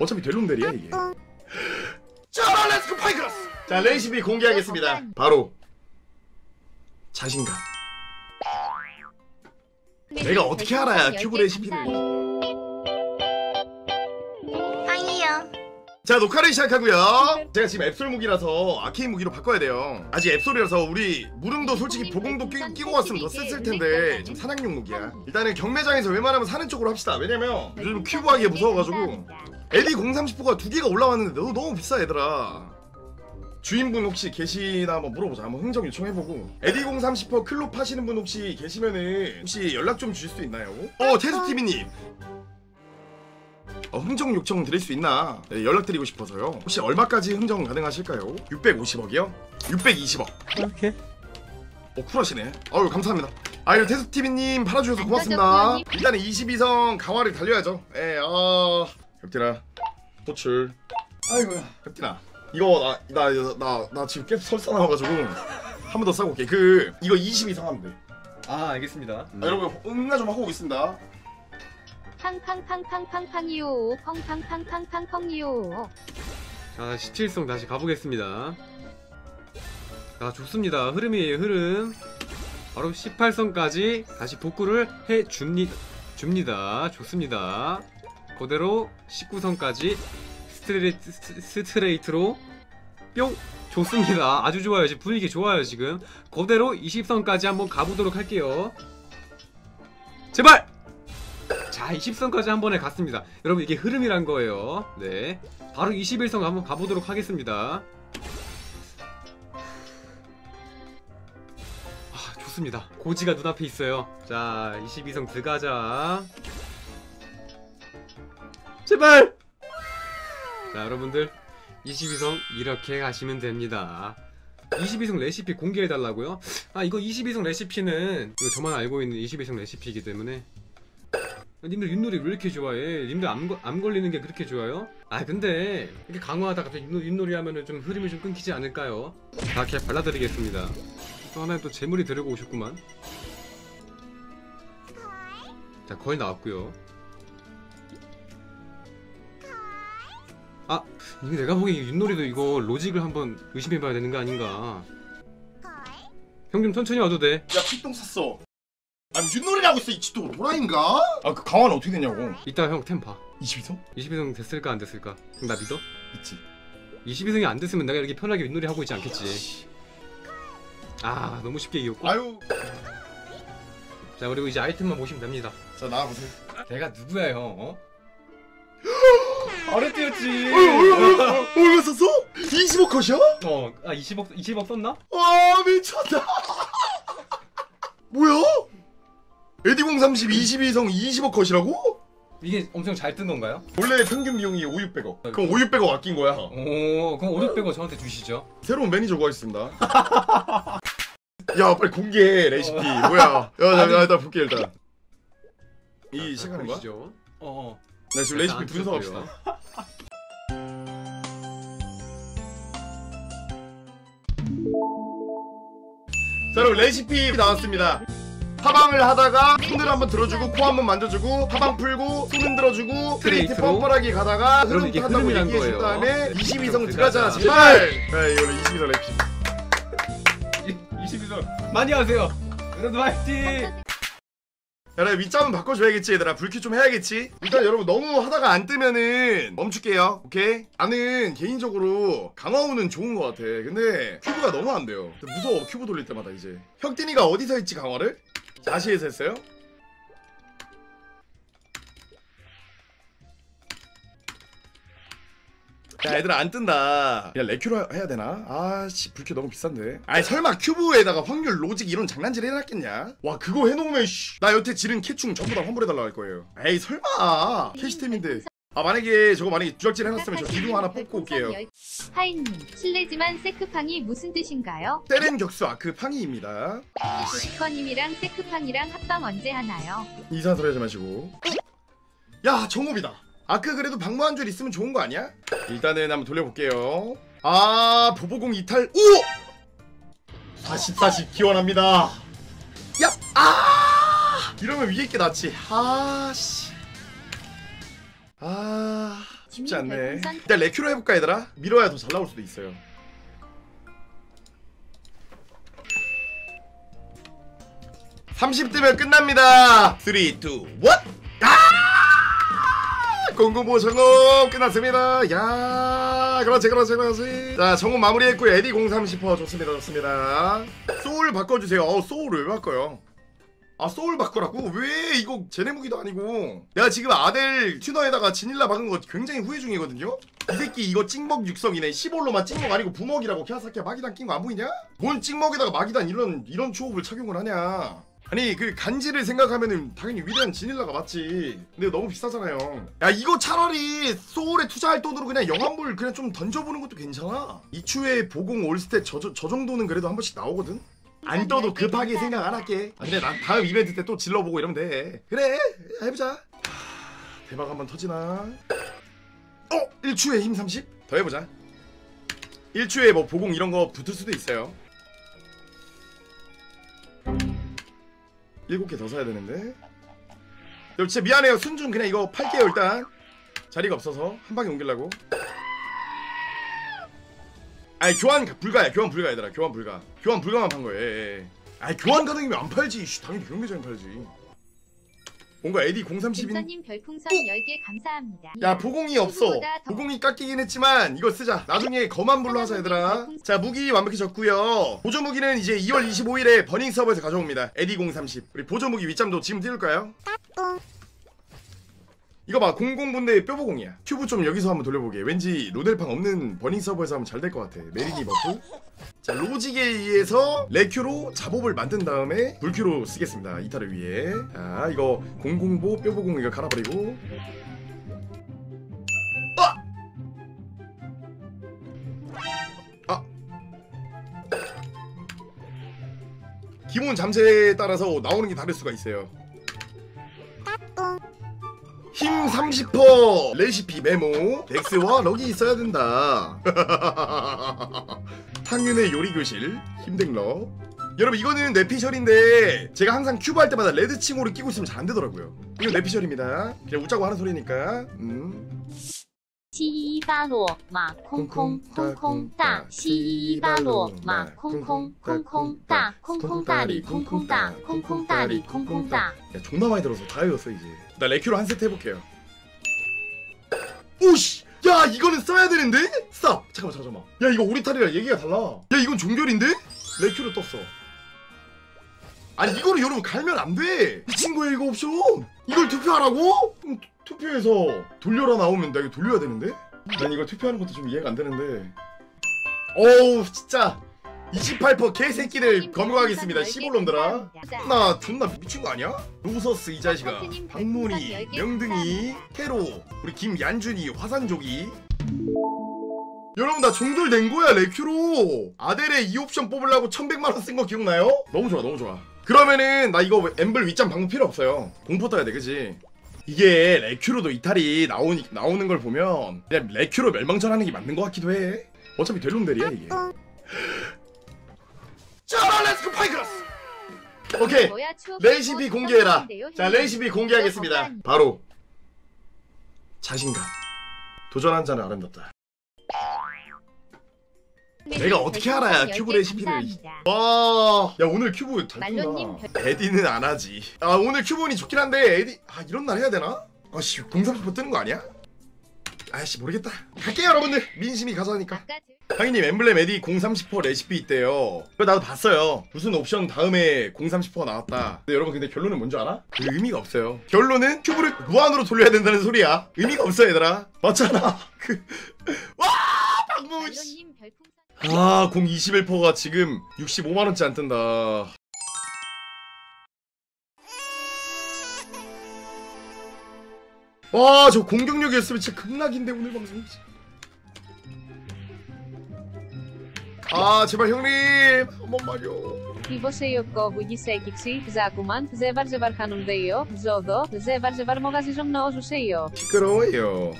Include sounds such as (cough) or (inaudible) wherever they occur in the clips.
어차피 될놈될이야 이게. 자 let's go 파이크라스 자 레시피 공개하겠습니다. 바로 자신감. 내가 어떻게 알아야 큐브 레시피를 팡이요. 자 녹화를 시작하고요. 제가 지금 앱솔 무기라서 아케인 무기로 바꿔야 돼요. 아직 앱솔이라서 우리 무릉도 솔직히 보공도 끼, 끼고 왔으면 더 셌을 텐데 지금 사냥용 무기야. 일단은 경매장에서 웬만하면 사는 쪽으로 합시다. 왜냐면 요즘 큐브 하기에 무서워가지고 에디 030호가 두 개가 올라왔는데 너무 너무 비싸 얘들아. 주인분 혹시 계시나 한번 물어보자. 한번 흥정 요청해보고. 에디 030호 클롭 하시는 분 혹시 계시면은 혹시 연락 좀 주실 수 있나요? 어 테스티비님. 어, 흥정 요청 드릴 수 있나? 네, 연락드리고 싶어서요. 혹시 얼마까지 흥정 가능하실까요? 650억이요? 620억. 이렇게? 어 쿨하시네. 아유 감사합니다. 아유 테스티비님 팔아주셔서 고맙습니다. 일단은 22성 강화를 달려야죠. 예아 혁진아 호출. 아이고야. 혁진아 이거 나 나 나 나 지금 계속 설사 나와가지고 한 번 더 싸고 올게. 그 이거 22성 하면 돼. 아 알겠습니다. 아, 여러분 응가 좀 하고 오겠습니다. 팡팡팡팡팡팡이요. 펑팡팡팡팡팡이요. 자 17성 다시 가보겠습니다. 자 좋습니다. 흐름이에요 흐름. 바로 18성까지 다시 복구를 해 줍니, 줍니다. 좋습니다 그대로 19성까지 스트레이, 스- 스트레이트로 뿅! 좋습니다. 아주 좋아요. 지금 분위기 좋아요 지금. 그대로 20성까지 한번 가보도록 할게요. 제발! 자 20성까지 한 번에 갔습니다. 여러분 이게 흐름이란 거예요. 네. 바로 21성 한번 가보도록 하겠습니다. 아 좋습니다. 고지가 눈앞에 있어요. 자 22성 들어가자 제발 자 여러분들 22성 이렇게 가시면 됩니다 22성 레시피 공개해달라고요? 아 이거 22성 레시피는 이거 저만 알고 있는 22성 레시피이기 때문에 님들 윷놀이 왜 이렇게 좋아해? 님들 암, 거- 암 걸리는 게 그렇게 좋아요? 아 근데 이렇게 강화하다가 갑자기 윷놀이, 윷놀이 하면은 좀 흐름이 좀 끊기지 않을까요? 다 그냥 발라드리겠습니다 또 하나의 또 재물이 데리고 오셨구만 자 거의 나왔고요 아 이게 내가 보기엔 윷놀이도 이거 로직을 한번 의심해봐야 되는 거 아닌가. 형 좀 천천히 와도 돼. 야 피똥 샀어. 아니 윷놀이를 하고 있어 이 치도 도라인가? 아그 강화는 어떻게 되냐고. 이따 형 템 봐. 22성? 22성 됐을까 안 됐을까? 그럼 나 믿어? 있지. 22성이 안 됐으면 내가 이렇게 편하게 윷놀이 하고 있지 않겠지? 아 너무 쉽게 이겼고. 아유. 자 그리고 이제 아이템만 보시면 됩니다. 자 나와보세요. 내가 누구야 형? 어? 아래띠였지 얼마 썼어? 25 컷이야? 어, 아 20억 20억 썼나? 와 미쳤다 뭐야? 에디공 30 22성 25 컷이라고? 이게 엄청 잘 뜬 건가요? 원래 평균 비용이 5, 600억 그럼 5, 600억 아낀 거야 오, 그럼 5, 600원 저한테 주시죠. 새로운 매니저 구하겠습니다 (laughs) 야 빨리 공개해 레시피 뭐야 야나 일단 볼게 일단 이 자, 시간인 거야? 보시죠. 어, 어. 나 지금 자, 레시피 안 분석합시다. 자 여러분 레시피 나왔습니다 하방을 하다가 손을 한번 들어주고 코 한번 만져주고 하방 풀고 손 흔들어주고 스트레이트 스트레이트로. 뻔뻔하게 가다가 흐름 이게 탄다고 흐름이란 얘기해준 거예요. 다음에 22성 들어가자. 들어가자 제발 야 이거는 22성 레시피 22성 많이 하세요. 여러분 화이팅! 야, 나 윗잠은 바꿔줘야겠지 얘들아 불큐 좀 해야겠지 일단 여러분 너무 하다가 안 뜨면은 멈출게요 오케이? 나는 개인적으로 강화 운은 좋은 것 같아 근데 큐브가 너무 안 돼요 무서워 큐브 돌릴 때마다 이제 혁진이가 어디서 했지 강화를? 자시에서 했어요? 야 얘들아 안 뜬다. 야 레큐로 해야 되나? 아씨 불큐 너무 비싼데. 아니 설마 큐브에다가 확률 로직 이런 장난질 해놨겠냐? 와 그거 해놓으면 씨, 나 여태 지른 캐충 전부 다 환불해달라고 할 거예요. 에이 설마. 캐시템인데. 아 만약에 저거 만약에 주작질 해놨으면 저 기둥 하나 뽑고 올게요. 하인님 실례지만 세크팡이 무슨 뜻인가요? 때렌 격수 아크 팡이입니다. 시커님이랑 세크팡이랑 합방 언제 하나요? 이상한 소리 하지 마시고. 야 정업이다 아크 그래도 방무 한 줄 있으면 좋은 거 아니야? 일단은 한번 돌려볼게요 아 보보공 이탈 오! 40 40 기원합니다 야! 아! 이러면 위에 게 낫지 아씨 아... 쉽지 않네 일단 레큐로 해볼까 얘들아? 밀어야 더 잘 나올 수도 있어요 30대면 끝납니다 3, 2, 1 아! 공공보 성공 끝났습니다. 야 그렇지 그렇지 그렇지. 자 성공 마무리했고 에디 030퍼. 좋습니다 좋습니다. 소울 바꿔주세요. 어 소울을 왜 바꿔요? 아 소울 바꾸라고? 왜 이거 제네 무기도 아니고. 내가 지금 아델 튜너에다가 지닐라 박은 거 굉장히 후회 중이거든요? 이 새끼 이거 찍먹 육성이네. 15로만 찍먹 아니고 부먹이라고 키아사키야 마기단 낀 거 안 보이냐? 뭔 찍먹에다가 마기단 이런 이런 추업을 착용을 하냐 아니 그 간지를 생각하면은 당연히 위대한 지닐라가 맞지 근데 너무 비싸잖아요 야 이거 차라리 소울에 투자할 돈으로 그냥 영환불 그냥 좀 던져보는 것도 괜찮아 이추에 보공 올스탯 저, 저 정도는 그래도 한 번씩 나오거든 안 떠도 급하게 생각 안 할게. 아, 근데 난 다음 이벤트 때 또 질러보고 이러면 돼. 그래, 해보자. 하, 대박 한번 터지나? 어, 1추에 힘 30? 더 해보자. 1추에 뭐 보공 이런 거 붙을 수도 있어요. 7개 더 사야 되는데. 여러분 진짜 미안해요. 순준 그냥 이거 팔게요 일단. 자리가 없어서 한 방에 옮기려고. 아니 교환 불가야 교환 불가 얘들아 교환 불가 교환 불가만 판 거예요 예, 예. 아니 교환 가능이면 안 팔지 씨, 당연히 경매장에 팔지 뭔가 에디 030인 김서님 별풍선 10개 감사합니다. 야 보공이 없어. 보공이 깎이긴 했지만 이거 쓰자. 나중에 거만 불러 하자 얘들아. 자 무기 완벽해졌고요. 보조 무기는 이제 2월 25일에 버닝 서버에서 가져옵니다. 에디 030 우리 보조 무기 윗잠도 지금 띄울까요? 이거 봐 공공분대 뼈보공이야. 큐브 좀 여기서 한번 돌려보게. 왠지 로델팡 없는 버닝 서버에서 하면 잘 될 것 같아. 메리니 버프. 자 로직에 의해서 레큐로 잡업을 만든 다음에 불큐로 쓰겠습니다. 이탈을 위해. 자 이거 공공보 뼈보공 이거 갈아버리고. 아! 아! 기본 잠새에 따라서 나오는 게 다를 수가 있어요 힘 30% 레시피 메모. DEX와 LUK이 있어야 된다. (laughs) 탕윤의 요리 교실 힘댕러 여러분 이거는 뇌피셜인데 제가 항상 큐브 할 때마다 레드 칭호를 끼고 있으면 잘 안 되더라고요. 이건 뇌피셜입니다. 그냥 웃자고 하는 소리니까. 음. 西伊巴洛马空空空空大西伊巴洛马空空空空大空空大里空空大空空大里空空大 야 존나 많이 들어서 다 외웠어 이제 나 레큐로 한 세트 해볼게요 오씨 야 이거는 써야 되는데? 스탑 잠깐만 잠깐만 야 이거 오리탈이랑 얘기가 달라 야 이건 종결인데? 레큐로 떴어 아니 이거를 여러분 갈면 안 돼. 미친 거야 이거 옵션. 이걸 투표하라고? 그럼 투- 투표해서 돌려라 나오면 나 이거 돌려야 되는데? 난 이거 투표하는 것도 좀 이해가 안 되는데. 어우 진짜. 28% 개새끼들 검거하겠습니다. 시골놈들아. 나 존나 미친 거 아니야? 로서스 이 자식아. 박문희 명등이 테로 우리 김얀준이 화산조기. 여러분 나 종돌된 거야 레큐로. 아델에 이 옵션 뽑으려고 1100만원 쓴 거 기억나요? 너무 좋아 너무 좋아 그러면은 나 이거 엠블 윗장 방금 필요 없어요 공포 떠야 돼 그지? 이게 레큐로도 이탈이 나오니, 나오는 걸 보면 그냥 레큐로 멸망전하는 게 맞는 것 같기도 해 어차피 될놈될이야 이게 (gasps) 자 let's go 파이크라스 오케이 레시피 공개해라. 자 레시피 공개하겠습니다. 감사합니다. 바로 자신감. 도전한 자는 아름답다. 내가 어떻게 알아야 별풍선 큐브 10개 레시피를. 와, 야 오늘 큐브 잘 말로님 뜬다. 에디는 안 하지. 아 오늘 큐브니 좋긴 한데 에디 아 이런 날 해야 되나? 아씨 030% 뜨는 거 아니야? 아씨 모르겠다. 갈게요 여러분들. 민심이 들- 상희님 엠블렘 에디 030% 레시피 있대요. 그거 나도 봤어요. 무슨 옵션 다음에 030%가 나왔다. 근데 여러분 근데 결론은 뭔지 알아? 그 의미가 없어요. 결론은 큐브를 무한으로 돌려야 된다는 소리야. 의미가 없어 얘들아. 맞잖아. (laughs) 그 와! 박무 아, 021%가 지금 65만 원치 안 뜬다. 와, 저 공격력이었으면 진짜 극락인데 오늘 방송. 아, 제발 형님 한 번만요. Você Jokowu Gisejkiksi, Zakuman, Zevar Hanum Deyo, Zodo, Zevar Mogazizom Noozu Seyo. 시끄러워요.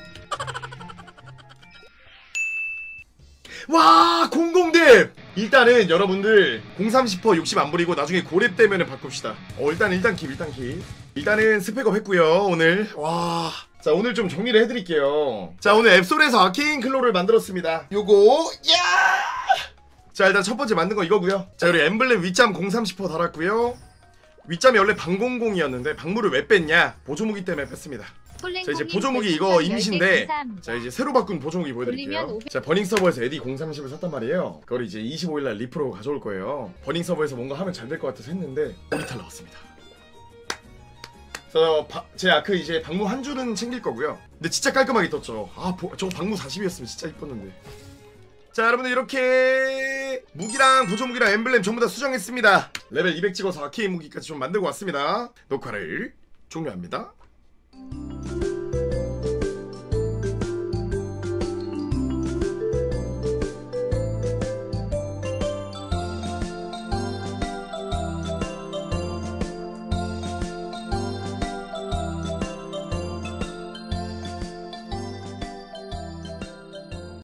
와, 공공대! 일단은 여러분들 030% 욕심 안 부리고 나중에 고렙 되면은 바꿉시다. 어, 일단 일단 킵, 일단 킵. 일단은 스펙업 했고요 오늘 와. 자 오늘 좀 정리를 해드릴게요 자 오늘 앱솔에서 아케인 클로를 만들었습니다 요거 야! 자 일단 첫 번째 만든 거 이거고요 자 그리고 엠블렘 윗잠 030% 달았고요 윗잠이 원래 방공공이었는데 방물을 왜 뺐냐 보조무기 때문에 뺐습니다 자 이제 보조무기 이거 임시인데 자 이제 새로 바꾼 보조무기 보여드릴게요. 자 버닝 서버에서 에디 030을 샀단 말이에요. 그걸 이제 25일날 리프로 가져올 거예요. 버닝 서버에서 뭔가 하면 잘 될 것 같아서 했는데 올이탈 나왔습니다. 그래서 바- 제 아크 이제 방무 한 줄은 챙길 거고요. 근데 진짜 깔끔하게 떴죠. 아 보- 저거 방무 40이었으면 진짜 이뻤는데. 자 여러분들 이렇게 무기랑 보조무기랑 엠블렘 전부 다 수정했습니다. 레벨 200 찍어서 아케인 무기까지 좀 만들고 왔습니다. 녹화를 종료합니다